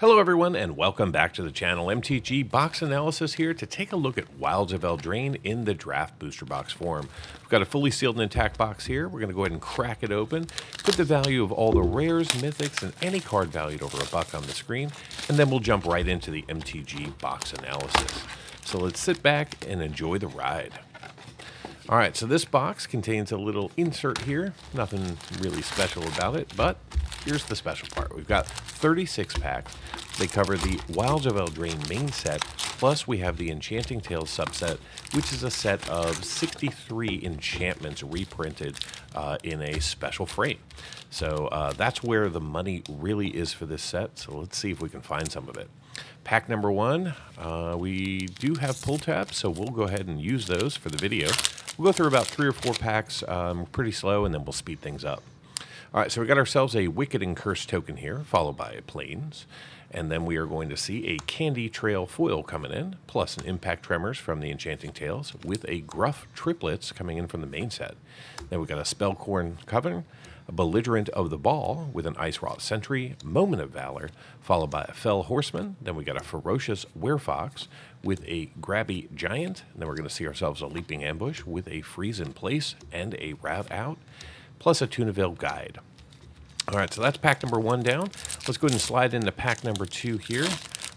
Hello everyone and welcome back to the channel. MTG Box Analysis here to take a look at Wilds of Eldraine in the draft booster box form. We've got a fully sealed and intact box here. We're going to go ahead and crack it open, put the value of all the rares, mythics, and any card valued over a buck on the screen, and then we'll jump right into the MTG Box Analysis. So let's sit back and enjoy the ride. All right, so this box contains a little insert here. Nothing really special about it, but here's the special part. We've got 36 packs. They cover the Wild of Eldraine main set, plus we have the Enchanting Tales subset, which is a set of 63 enchantments reprinted uh, in a special frame. So uh, that's where the money really is for this set. So let's see if we can find some of it. Pack number one, uh, we do have pull tabs, so we'll go ahead and use those for the video. We'll go through about three or four packs um, pretty slow, and then we'll speed things up. All right, so we got ourselves a Wicked and Cursed token here, followed by a Plains. And then we are going to see a Candy Trail foil coming in, plus an Impact Tremors from the Enchanting Tales, with a Gruff Triplets coming in from the main set. Then we got a Spellcorn Coven, a Belligerent of the Ball with an Icewrought Sentry, Moment of Valor, followed by a Fell Horseman. Then we got a Ferocious Werefox with a Grabby Giant. And then we're going to see ourselves a Leaping Ambush with a Freeze in Place and a Rat Out plus a Tunaville guide. All right, so that's pack number one down. Let's go ahead and slide into pack number two here.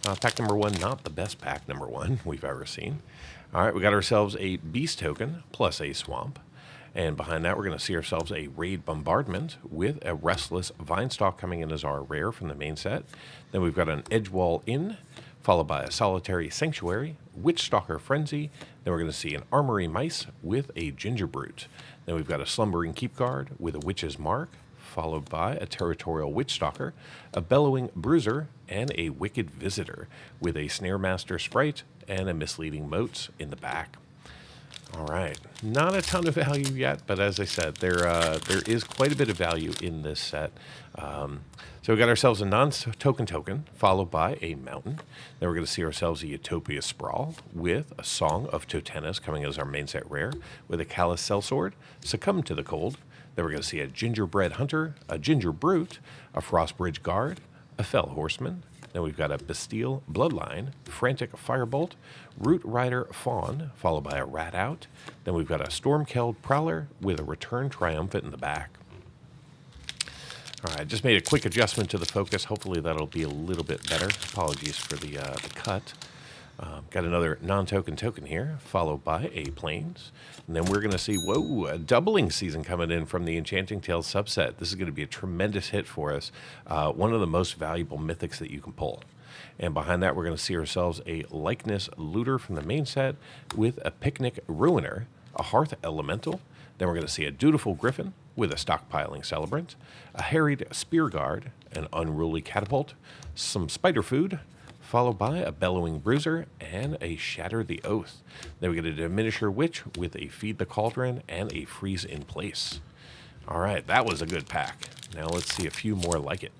Uh, pack number one, not the best pack number one we've ever seen. All right, we got ourselves a Beast token plus a Swamp. And behind that, we're going to see ourselves a Raid Bombardment with a Restless Vinestalk coming in as our rare from the main set. Then we've got an Edgewall Inn, followed by a Solitary Sanctuary, Witchstalker Frenzy. Then we're going to see an Armory Mice with a ginger brute. Then we've got a Slumbering Keepguard with a Witch's Mark, followed by a Territorial Witchstalker, a Bellowing Bruiser, and a Wicked Visitor with a Snaremaster Sprite and a Misleading Motes in the back. All right, not a ton of value yet, but as I said, there uh, there is quite a bit of value in this set. Um, so we got ourselves a non-token token, followed by a mountain. Then we're going to see ourselves a Utopia Sprawl with a Song of Totentanz coming as our main set rare, with a Callous Sellsword, Succumb to the Cold. Then we're going to see a Gingerbread Hunter, a Ginger Brute, a Frostbridge Guard, a Fell Horseman, then we've got a Bastille Bloodline, Frantic Firebolt, Rootrider Faun, followed by a Rat Out. Then we've got a Stormkeld Prowler with a Return Triumphant in the back. All right, just made a quick adjustment to the focus. Hopefully that'll be a little bit better. Apologies for the, uh, the cut. Um, got another non-token token here, followed by a Plains. And then we're going to see, whoa, a doubling season coming in from the Enchanting Tales subset. This is going to be a tremendous hit for us. Uh, one of the most valuable mythics that you can pull. And behind that, we're going to see ourselves a Likeness Looter from the main set with a Picnic Ruiner, a Hearth Elemental. Then we're going to see a Dutiful Griffin with a Stockpiling Celebrant, a Harried Spearguard, an Unruly Catapult, some Spider Food, followed by a Bellowing Bruiser and a Shatter the Oath. Then we get a Diminisher Witch with a Feed the Cauldron and a Freeze in Place. All right, that was a good pack. Now let's see a few more like it.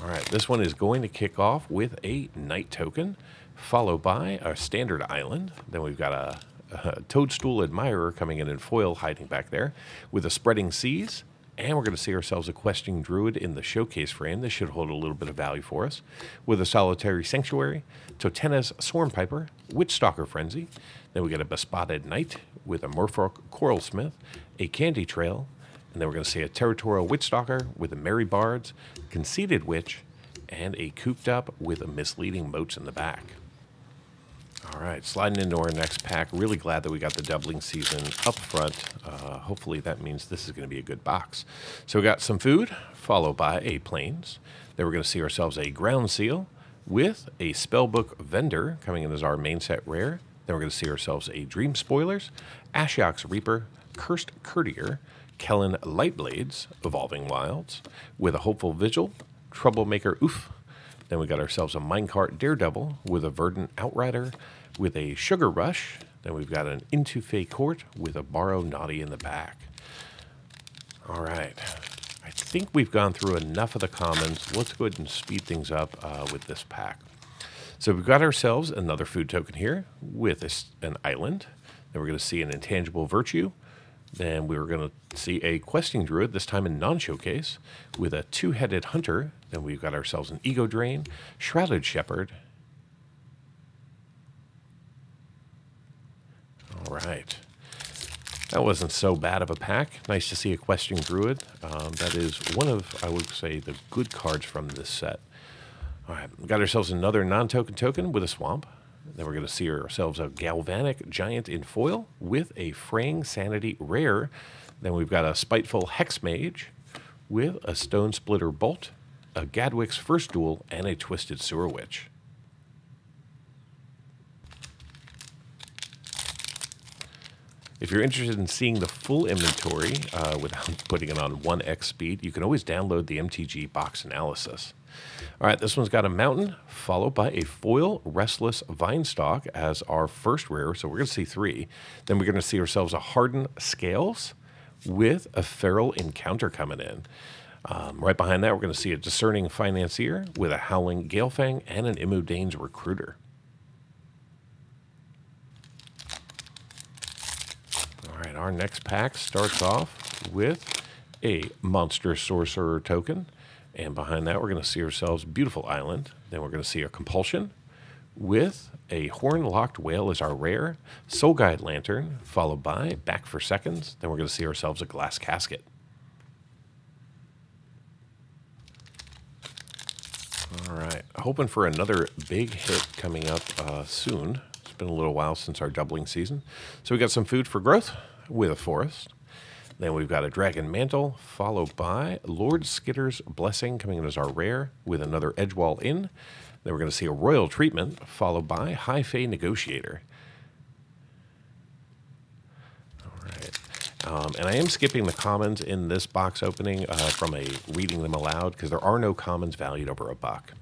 All right, this one is going to kick off with a Night Token, followed by a Standard Island. Then we've got a, a Toadstool Admirer coming in in foil hiding back there with a Spreading Seas, and we're going to see ourselves a questing druid in the showcase frame. This should hold a little bit of value for us. With a solitary sanctuary, Totentanz, Swarm Piper, Witchstalker Frenzy. Then we get a Besotted Knight with a Merfolk Coralsmith, a Candy Trail, and then we're going to see a Territorial Witchstalker with a Merry Bards, Conceited Witch, and a Cooped Up with a Misleading Motes in the back. All right, sliding into our next pack. Really glad that we got the doubling season up front. Uh, hopefully that means this is going to be a good box. So we got some food, followed by a plains. Then we're going to see ourselves a ground seal with a spellbook vendor coming in as our main set rare. Then we're going to see ourselves a Dream Spoilers, Ashiok's Reaper, Cursed Courtier, Kellan Lightblades, Evolving Wilds, with a Hopeful Vigil, Troublemaker Ouphe. Then we got ourselves a Minecart Daredevil with a Verdant Outrider, with a Sugar Rush. Then we've got an Into Fae Court with a Barrow Naughty in the back. All right. I think we've gone through enough of the commons. Let's go ahead and speed things up uh, with this pack. So we've got ourselves another food token here with a, an island. Then we're going to see an intangible virtue. Then we're going to see a questing druid, this time in non-showcase, with a two-headed hunter. Then we've got ourselves an Ego Drain, Shrouded Shepherd. All right. That wasn't so bad of a pack. Nice to see Equestrian Druid. Um, that is one of, I would say, the good cards from this set. All right, we got ourselves another non-token token with a swamp. Then we're going to see ourselves a Galvanic Giant in foil with a Fraying Sanity rare. Then we've got a Spiteful Hexmage with a Stonesplitter Bolt, a Gadwick's First Duel, and a Twisted Sewer Witch. If you're interested in seeing the full inventory uh, without putting it on 1x speed, you can always download the MTG box analysis. All right, this one's got a mountain, followed by a foil restless vinestalk as our first rare. So we're going to see three. Then we're going to see ourselves a hardened scales with a feral encounter coming in. Um, right behind that, we're going to see a discerning financier with a howling galefang and an Imodane's recruiter. All right, our next pack starts off with a monster sorcerer token. And behind that, we're going to see ourselves Beautiful Island. Then we're going to see a Compulsion with a Horned Loch-Whale as our rare, Soul Guide Lantern, followed by Back for Seconds. Then we're going to see ourselves a Glass Casket. All right, hoping for another big hit coming up uh, soon. It's been a little while since our doubling season. So we got some food for growth with a forest. Then we've got a Dragon Mantle, followed by Lord Skitter's Blessing coming in as our rare with another Edgewall Inn. Then we're going to see a Royal Treatment, followed by High Fae Negotiator. All right. Um, and I am skipping the commons in this box opening uh, from a reading them aloud because there are no commons valued over a buck.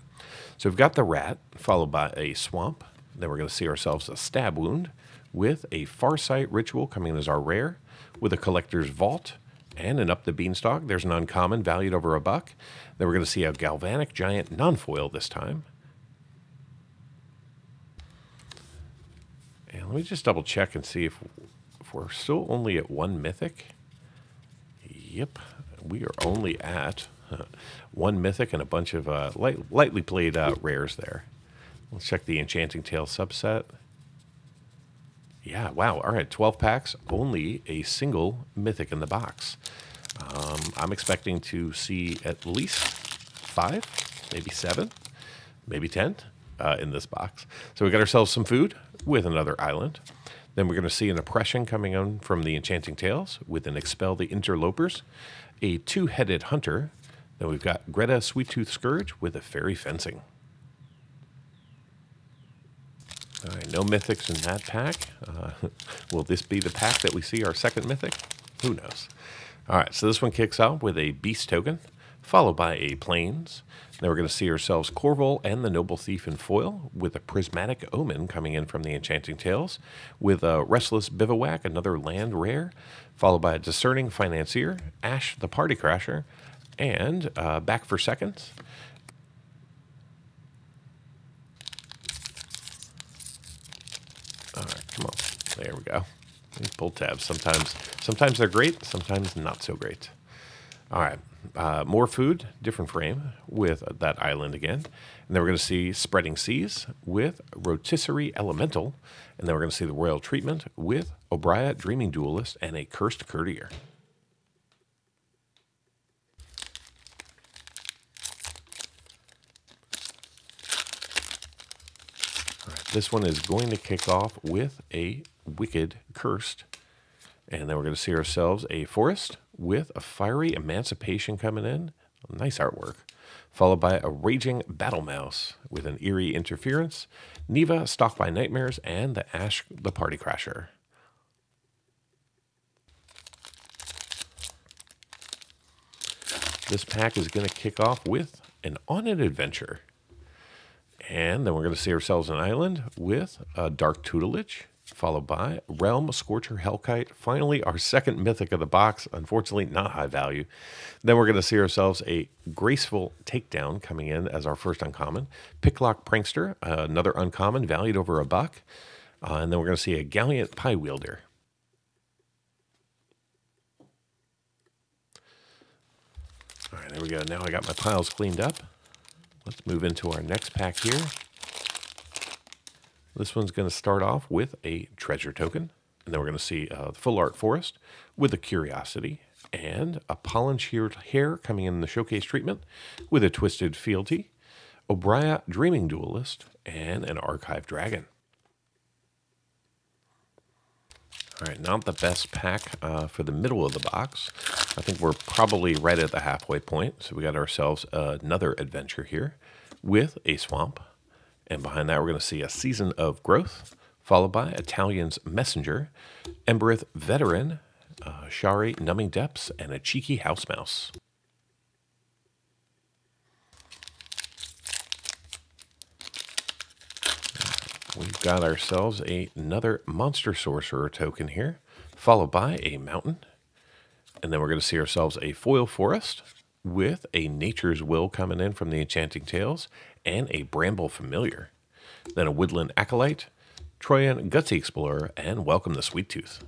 So we've got the Rat, followed by a Swamp. Then we're going to see ourselves a Stab Wound with a Farsight Ritual coming in as our rare with a collector's vault and an up the beanstalk. There's an uncommon valued over a buck. Then we're going to see a galvanic giant non-foil this time. And let me just double check and see if we're still only at one mythic. Yep, we are only at one mythic and a bunch of uh, light, lightly played uh, rares there. Let's check the Enchanting Tale subset. Yeah, wow. All right, 12 packs, only a single mythic in the box. Um, I'm expecting to see at least five, maybe seven, maybe 10 uh, in this box. So we got ourselves some food with another island. Then we're going to see an oppression coming on from the Enchanting Tales with an Expel the Interlopers, a two headed hunter. Then we've got Greta Sweettooth Scourge with a faerie fencing. All right, no mythics in that pack. Uh, will this be the pack that we see our second mythic? Who knows? All right, so this one kicks off with a Beast token, followed by a Plains. Then we're going to see ourselves Corval and the Noble Thief in foil, with a Prismatic Omen coming in from the Enchanting Tales, with a Restless Bivouac, another land rare, followed by a Discerning Financier, Ash the Party Crasher, and uh, Back for Seconds. All right, come on. There we go. These pull tabs. Sometimes, sometimes they're great. Sometimes not so great. All right. Uh, more food, different frame with that island again. And then we're going to see Spreading Seas with Rotisserie Elemental. And then we're going to see the Royal Treatment with Obyra Dreaming Duelist and a Cursed Courtier. This one is going to kick off with a Wicked Cursed. And then we're going to see ourselves a Forest with a Fiery Emancipation coming in. Nice artwork. Followed by a Raging Battle Mouse with an Eerie Interference, Neva Stalked by Nightmares, and the Ash the Party Crasher. This pack is going to kick off with an On an Adventure. And then we're going to see ourselves an island with a Dark Tutelage, followed by Realm Scorcher Hellkite. Finally, our second mythic of the box, unfortunately not high value. Then we're going to see ourselves a Graceful Takedown coming in as our first uncommon. Picklock Prankster, uh, another uncommon, valued over a buck. Uh, and then we're going to see a Gallant Pie Wielder. All right, there we go. Now I got my piles cleaned up. Let's move into our next pack here. This one's going to start off with a treasure token. And then we're going to see uh, the full art forest with a curiosity and a Pollen-Shield Hare coming in the showcase treatment with a twisted fealty, Obyra dreaming duelist, and an archive dragon. All right, not the best pack uh, for the middle of the box. I think we're probably right at the halfway point. So we got ourselves another adventure here with a swamp. And behind that, we're going to see a season of growth, followed by Talion's Messenger, Embereth Veteran, uh, Sharae Numbing Depths, and a cheeky house mouse. We've got ourselves a, another Monster Sorcerer token here, followed by a Mountain. And then we're going to see ourselves a Foil Forest with a Nature's Will coming in from the Enchanting Tales and a Bramble Familiar. Then a Woodland Acolyte, Troyan Gutsy Explorer, and Welcome the Sweet Tooth.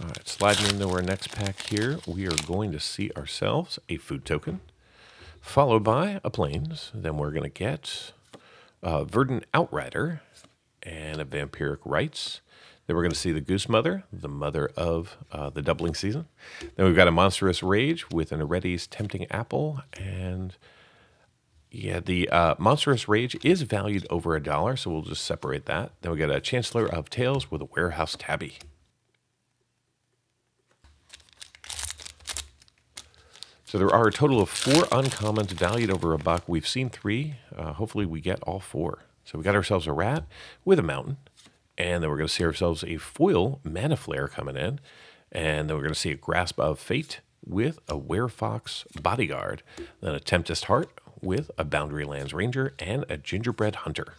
All right, sliding into our next pack here, we are going to see ourselves a food token, followed by a plains. Then we're going to get a Verdant Outrider and a Vampiric Rites. Then we're going to see the Goose Mother, the mother of uh, the doubling season. Then we've got a Monstrous Rage with an Eriette's Tempting Apple. And yeah, the uh, Monstrous Rage is valued over a dollar, so we'll just separate that. Then we got a Chancellor of Tales with a Warehouse Tabby. So there are a total of four uncommons valued over a buck. We've seen three. Uh, hopefully we get all four. So we got ourselves a rat with a mountain. And then we're going to see ourselves a foil mana flare coming in. And then we're going to see a grasp of fate with a werefox bodyguard. Then a tempest hart with a boundary lands ranger and a gingerbread hunter.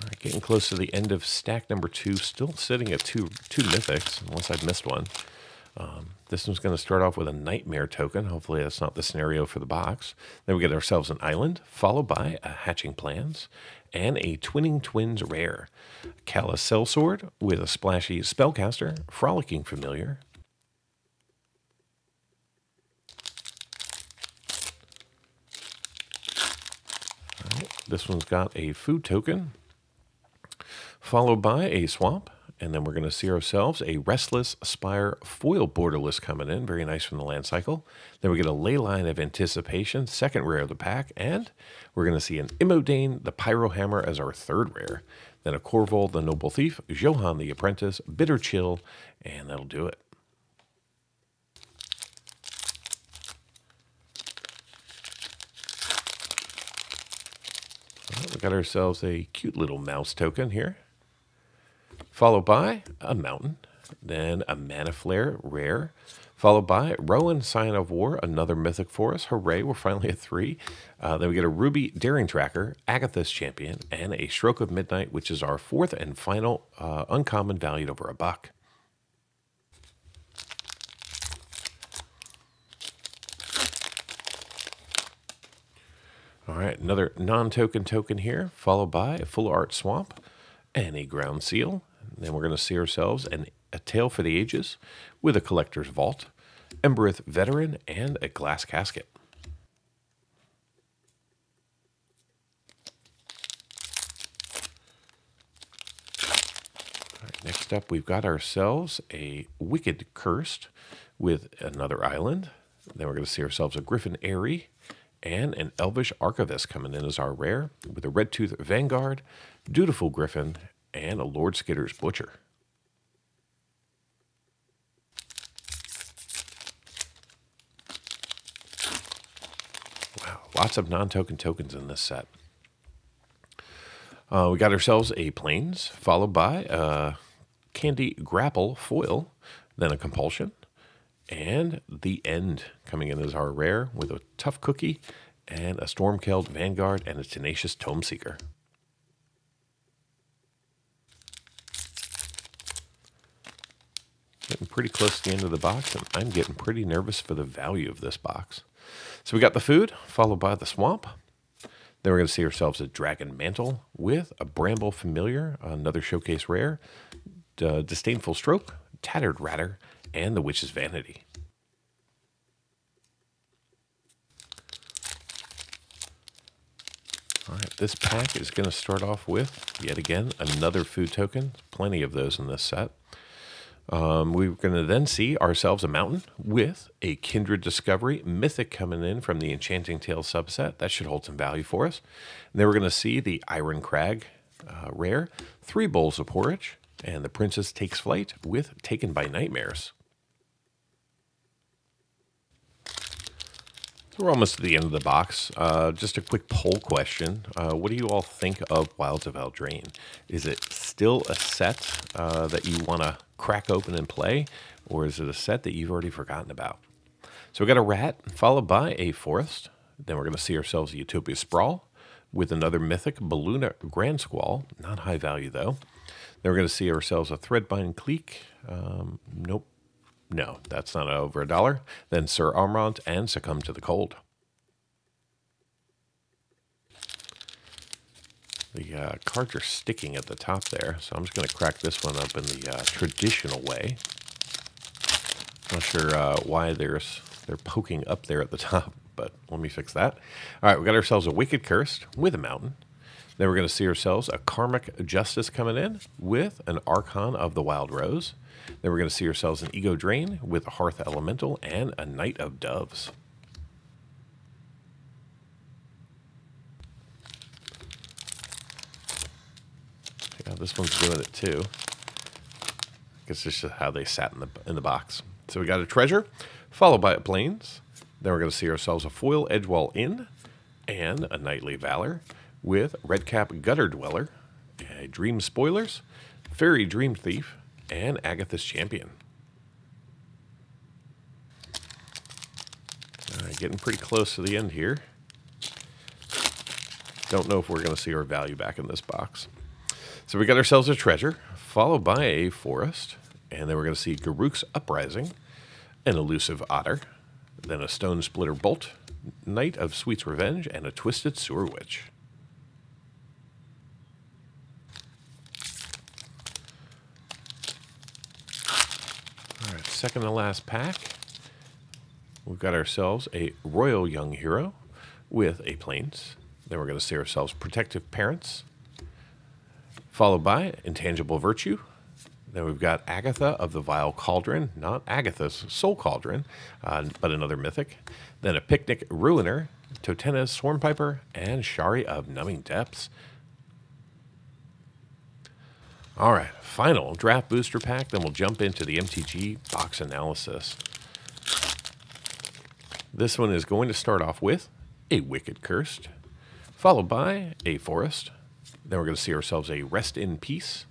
All right, getting close to the end of stack number two. Still sitting at two two mythics, unless I've missed one. Um, this one's going to start off with a nightmare token. Hopefully, that's not the scenario for the box. Then we get ourselves an island, followed by a hatching plans and a twinning twins rare. Callous Sellsword with a splashy spellcaster, frolicking familiar. this one's got a food token, followed by a swamp. And then we're going to see ourselves a Restless Spire foil borderless coming in. Very nice from the land cycle. Then we get a Leyline of Anticipation, second rare of the pack. And we're going to see an Imodane, the Pyrohammer, as our third rare. Then a Corvul, the Noble Thief, Johann the Apprentice, Bitter Chill, and that'll do it. we got ourselves a cute little mouse token here followed by a mountain, then a mana flare rare, followed by Rowan Scion of War, another mythic forest. Hooray, we're finally at three. Uh, then we get a Ruby Daring Tracker, Agatha's Champion, and a Stroke of Midnight, which is our fourth and final uh, uncommon valued over a buck. All right, another non-token token here, followed by a full art swamp and a ground seal, then we're going to see ourselves an, a Tale for the Ages with a Collector's Vault, Embereth Veteran, and a Glass Casket. next up, we've got ourselves a Wicked Cursed with another island. Then we're going to see ourselves a Griffin Airy and an Elvish Archivist coming in as our rare with a Red Tooth Vanguard, Dutiful Griffin, and a Lord Skitter's Butcher. Wow, lots of non-token tokens in this set. Uh, we got ourselves a Plains, followed by a Candy Grapple foil, then a Compulsion, and the End coming in as our rare with a Tough Cookie and a Stormkeld Vanguard and a Tenacious Tomeseeker. Getting pretty close to the end of the box, and I'm getting pretty nervous for the value of this box. So we got the food, followed by the swamp. Then we're going to see ourselves a dragon mantle with a bramble familiar, another showcase rare, uh, Disdainful Stroke, Tattered Ratter, and The Witch's Vanity. All right, this pack is going to start off with, yet again, another food token. Plenty of those in this set. Um, we're going to then see ourselves a mountain with a Kindred Discovery Mythic coming in from the Enchanting Tales subset. That should hold some value for us. And then we're going to see the Iron Crag uh, rare, three bowls of porridge, and the Princess Takes Flight with Taken by Nightmares. So we're almost at the end of the box. Uh, just a quick poll question. Uh, what do you all think of Wilds of Eldraine? Is it still a set uh, that you want to crack open and play, or is it a set that you've already forgotten about? So we got a rat, followed by a forest. Then we're going to see ourselves a Utopia Sprawl with another mythic Balloona Grand Squall, not high value though. Then we're going to see ourselves a Threadbind Clique. Um, nope, no, that's not over a dollar. Then Syr Armont and Succumb to the Cold. The uh, cards are sticking at the top there, so I'm just going to crack this one up in the uh, traditional way. Not sure uh, why there's they're poking up there at the top, but let me fix that. All right, we got ourselves a Wicked Cursed with a mountain. Then we're going to see ourselves a Karmic Justice coming in with an Archon of the Wild Rose. Then we're going to see ourselves an Ego Drain with a Hearth Elemental and a Knight of Doves. Yeah, this one's doing it too. I guess it's just how they sat in the in the box. So we got a treasure, followed by a plains. Then we're going to see ourselves a foil Edgewall Inn and a Knightly Valor with Redcap Gutter Dweller, a Dream Spoilers, Faerie Dreamthief, and Agatha's Champion. All right, getting pretty close to the end here. Don't know if we're going to see our value back in this box. So we got ourselves a treasure, followed by a forest, and then we're going to see Garruk's Uprising, an elusive otter, then a stonesplitter bolt, Knight of Sweet's Revenge, and a twisted sewer witch. All right, second to last pack. We've got ourselves a Royal Young Hero with a Plains. Then we're going to see ourselves Protective Parents, followed by Intangible Virtue. Then we've got Agatha of the Vile Cauldron, not Agatha's Soul Cauldron, uh, but another mythic. Then a Picnic Ruiner, Totentanz, Swarm Piper, and Sharae of Numbing Depths. All right, final draft booster pack, then we'll jump into the MTG box analysis. This one is going to start off with a Wicked Cursed, followed by a Forest. Then we're going to see ourselves a Rest in Peace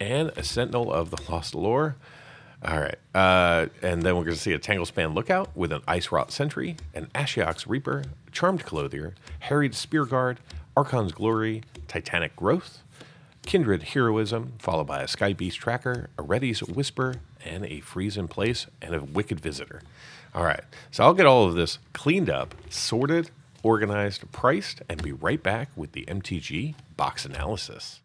and a Sentinel of the Lost Lore. All right. Uh, and then we're going to see a Tanglespan Lookout with an Icewrought Sentry, an Ashiok's Reaper, Charmed Clothier, Harried Spear Guard, Archon's Glory, Titanic Growth, Kindred Heroism, followed by a Skybeast Tracker, a Reddy's Whisper, and a Freeze in Place, and a Wicked Visitor. All right. So I'll get all of this cleaned up, sorted, organized, priced, and be right back with the MTG box analysis.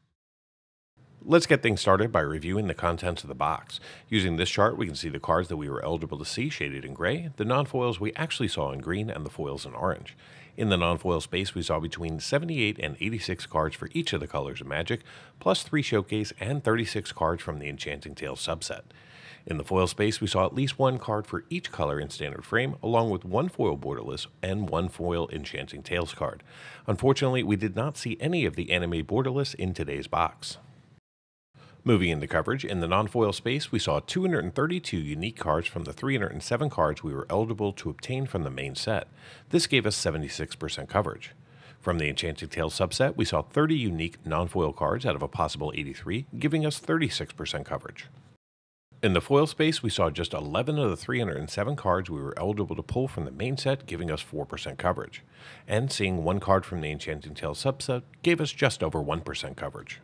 Let's get things started by reviewing the contents of the box. Using this chart, we can see the cards that we were eligible to see shaded in gray, the non-foils we actually saw in green, and the foils in orange. In the non-foil space, we saw between 78 and 86 cards for each of the colors of Magic, plus 3 Showcase and 36 cards from the Enchanting Tales subset. In the foil space, we saw at least one card for each color in standard frame, along with one foil borderless and one foil Enchanting Tales card. Unfortunately, we did not see any of the anime borderless in today's box. Moving into coverage, in the non-foil space, we saw 232 unique cards from the 307 cards we were eligible to obtain from the main set. This gave us 76% coverage. From the Enchanting Tales subset, we saw 30 unique non-foil cards out of a possible 83, giving us 36% coverage. In the foil space, we saw just 11 of the 307 cards we were eligible to pull from the main set, giving us 4% coverage. And seeing one card from the Enchanting Tales subset gave us just over 1% coverage.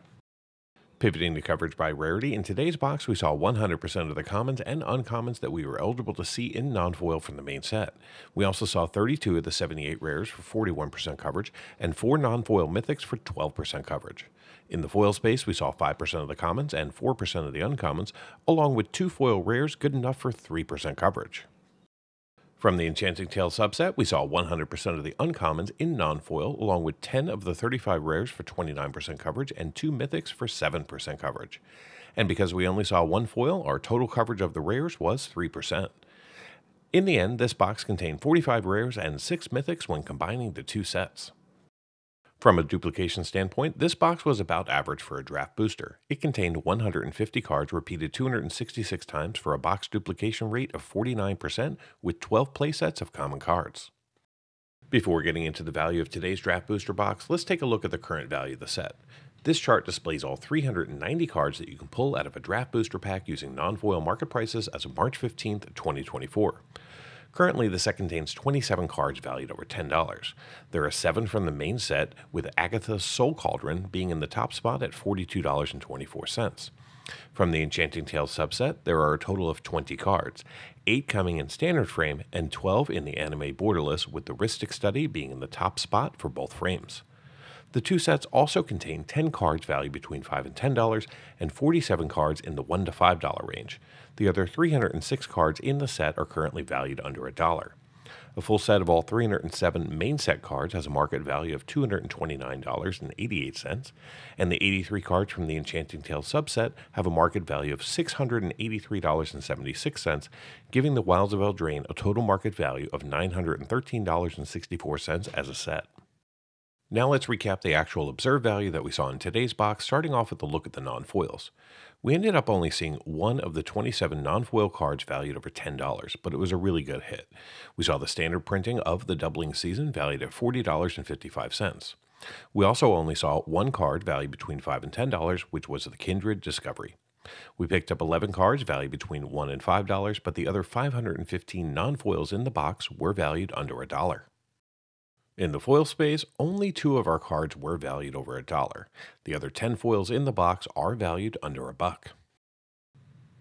Pivoting to coverage by rarity, in today's box we saw 100% of the commons and uncommons that we were eligible to see in non-foil from the main set. We also saw 32 of the 78 rares for 41% coverage and 4 non-foil mythics for 12% coverage. In the foil space, we saw 5% of the commons and 4% of the uncommons, along with 2 foil rares good enough for 3% coverage. From the Enchanting Tales subset, we saw 100% of the uncommons in non-foil, along with 10 of the 35 rares for 29% coverage and 2 mythics for 7% coverage. And because we only saw one foil, our total coverage of the rares was 3%. In the end, this box contained 45 rares and 6 mythics when combining the two sets. From a duplication standpoint, this box was about average for a draft booster. It contained 150 cards repeated 266 times for a box duplication rate of 49% with 12 playsets of common cards. Before getting into the value of today's draft booster box, let's take a look at the current value of the set. This chart displays all 390 cards that you can pull out of a draft booster pack using non-foil market prices as of March 15th, 2024. Currently, the set contains 27 cards valued over $10. There are 7 from the main set, with Agatha's Soul Cauldron being in the top spot at $42.24. From the Enchanting Tales subset, there are a total of 20 cards, 8 coming in standard frame and 12 in the anime borderless, with the Rhystic Study being in the top spot for both frames. The two sets also contain 10 cards valued between $5 and $10 and 47 cards in the $1 to $5 range. The other 306 cards in the set are currently valued under a dollar. A full set of all 307 main set cards has a market value of $229.88, and the 83 cards from the Enchanting Tales subset have a market value of $683.76, giving the Wilds of Eldraine a total market value of $913.64 as a set. Now let's recap the actual observed value that we saw in today's box, starting off with a look at the non-foils. We ended up only seeing one of the 27 non-foil cards valued over $10, but it was a really good hit. We saw the standard printing of the doubling season valued at $40.55. We also only saw one card valued between $5 and $10, which was the Kindred Discovery. We picked up 11 cards valued between $1 and $5, but the other 515 non-foils in the box were valued under a dollar. In the foil space, only two of our cards were valued over a dollar. The other 10 foils in the box are valued under a buck.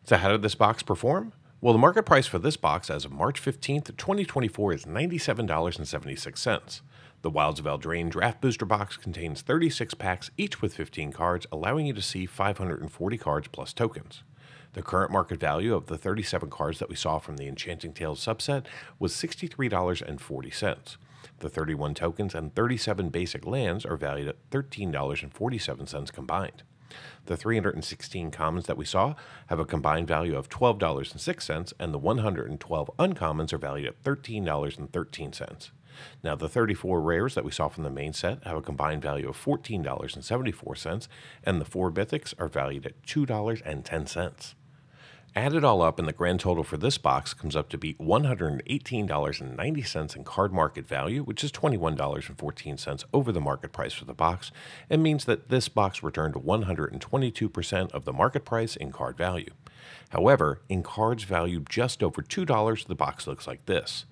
So how did this box perform? Well, the market price for this box as of March 15th, 2024 is $97.76. The Wilds of Eldraine Draft Booster Box contains 36 packs, each with 15 cards, allowing you to see 540 cards plus tokens. The current market value of the 37 cards that we saw from the Enchanting Tales subset was $63.40. The 31 tokens and 37 basic lands are valued at $13.47 combined. The 316 commons that we saw have a combined value of $12.06, and the 112 uncommons are valued at $13.13. Now, the 34 rares that we saw from the main set have a combined value of $14.74, and the 4 mythics are valued at $2.10. Add it all up, and the grand total for this box comes up to be $118.90 in card market value, which is $21.14 over the market price for the box, and means that this box returned 122% of the market price in card value. However, in cards valued just over $2, the box looks like this.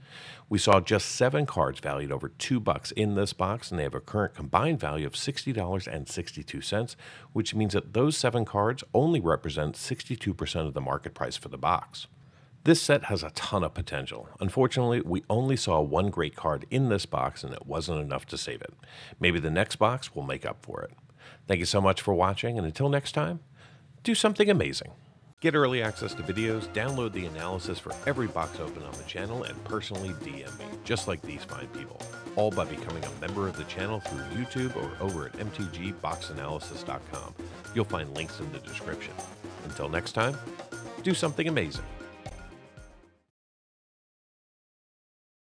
We saw just seven cards valued over two bucks in this box, and they have a current combined value of $60.62, which means that those seven cards only represent 62% of the market price for the box. This set has a ton of potential. Unfortunately, we only saw one great card in this box, and it wasn't enough to save it. Maybe the next box will make up for it. Thank you so much for watching, and until next time, do something amazing. Get early access to videos, download the analysis for every box open on the channel, and personally DM me, just like these fine people, all by becoming a member of the channel through YouTube or over at mtgboxanalysis.com. You'll find links in the description. Until next time, do something amazing.